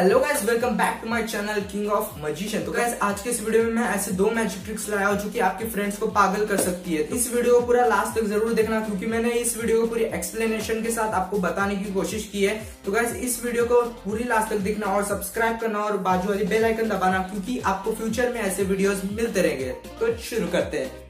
Hello guys welcome back to my channel king of magician तो guys आज के इस वीडियो में मैं ऐसे दो मैजिक ट्रिक्स लाया हूँ जो कि आपके फ्रेंड्स को पागल कर सकती है। इस वीडियो को पूरा लास्ट तक ज़रूर देखना, क्योंकि मैंने इस वीडियो को पूरी एक्सप्लेनेशन के साथ आपको बताने की कोशिश की है। तो गाइस इस वीडियो को पूरी लास्ट तक देखना और सब्सक्राइब करना और बाजू वाली बेल आइकन दबाना, क्योंकि आपको फ्यूचर में ऐसे वीडियो मिलते रहेंगे। तो शुरू करते हैं।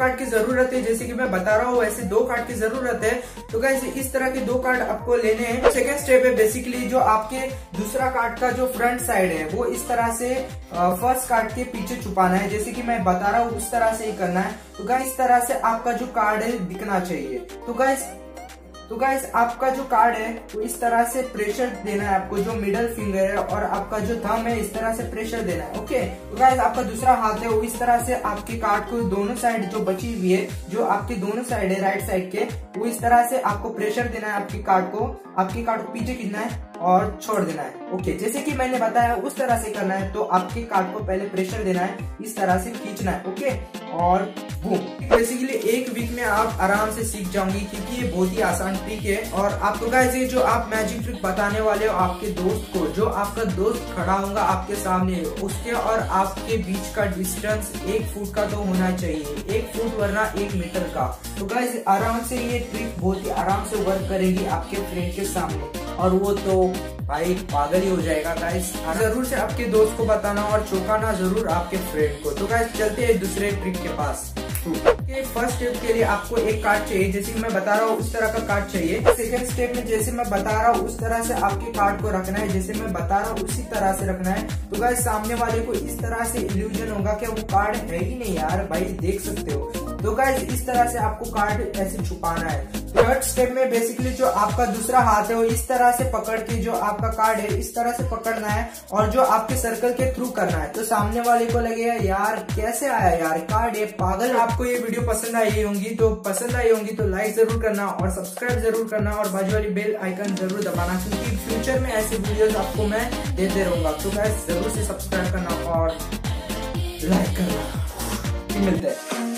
कार्ड की ज़रूरत है, जैसे कि मैं बता रहा हूँ, वैसे दो कार्ड की ज़रूरत है। तो गाइस इस तरह के दो कार्ड आपको लेने हैं। सेकेंड स्टेप है बेसिकली जो आपके दूसरा कार्ड का जो फ्रंट साइड है, वो इस तरह से फ़र्स्ट कार्ड के पीछे छुपाना है। जैसे कि मैं बता रहा हूँ, उस तरह से ही करना है। तो गाइस इस तरह से आपका जो कार्ड है, दिखना चाहिए। तो गाइस तो गाइस आपका जो कार्ड है, वो इस तरह से प्रेशर देना है आपको, जो मिडल फिंगर है और आपका जो थम है, इस तरह से प्रेशर देना है ओके तो गाइस आपका दूसरा हाथ है, वो इस तरह से आपके कार्ड को दोनों साइड जो बची हुई है, जो आपके दोनों साइड है राइट साइड के, वो इस तरह से आपको प्रेशर देना है आपके कार्ड को, आपके कार्ड को पीछे खींचना है और छोड़ देना है ओके जैसे कि मैंने बताया, उस तरह से करना है तो आपके कार्ड को पहले प्रेशर देना है, इस तरह से खींचना है ओके और बूम बेसिकली एक वीक में आप आराम से सीख जाओंगे, क्योंकि ये बहुत ही आसान ट्रिक है। और आपको गाइस ये जो आप मैजिक ट्रिक बताने वाले हो आपके दोस्त को, जो आपका दोस्त खड़ा होगा आपके सामने, उसके और आपके बीच का डिस्टेंस एक फुट का तो होना चाहिए, एक फुट वरना एक मीटर का। तो गाइस आराम से ये ट्रिक बहुत ही आराम से वर्क करेगी आपके फ्रेंड के सामने। और वो तो भाई, पागल ही हो जाएगा गाइस ज़रूर से आपके दोस्त को बताना और चौंकाना ज़रूर आपके फ्रेंड को. तो गाइस चलते हैं दूसरे ट्रिक के पास. के फ़र्स्ट स्टेप के लिए आपको एक कार्ड चाहिए. जैसे मैं बता रहा हूँ, उस तरह का कार्ड चाहिए. सेकंड स्टेप में जैसे मैं बता रहा हूँ, उस तरह से आपके कार्ड को रखना है. जैसे मैं बता रहा हूँ, उसी तरह से रखना है. तो गाइस सामने वाले को इस तरह से इल्यूजन होगा कि वो कार्ड है ही नहीं यार. भाई, देख सकते हो. तो गाइस इस तरह से आपको कार्ड ऐसे छुपाना है. थर्ड स्टेप में बेसिकली जो आपका दूसरा हाथ है वो इस तरह से पकड़ के जो आपका कार्ड है, इस तरह से पकड़ना है और जो आपके सर्कल के थ्रू करना है। तो सामने वाले को लगेगा यार, कैसे आया यार? कार्ड है, पागल आपको ये वीडियो पसंद आई होंगी तो पसंद आई होंगी तो लाइक ज़रूर करना और सब्सक्राइब ज़रूर करना और बाजू वाली बेल आइकन ज़रूर दबाना, क्योंकि फ्यूचर में ऐसे वीडियोस आपको मैं देते रहूँगा। तो गाइस ज़रूर से सब्सक्राइब करना और लाइक करना। मिलते हैं।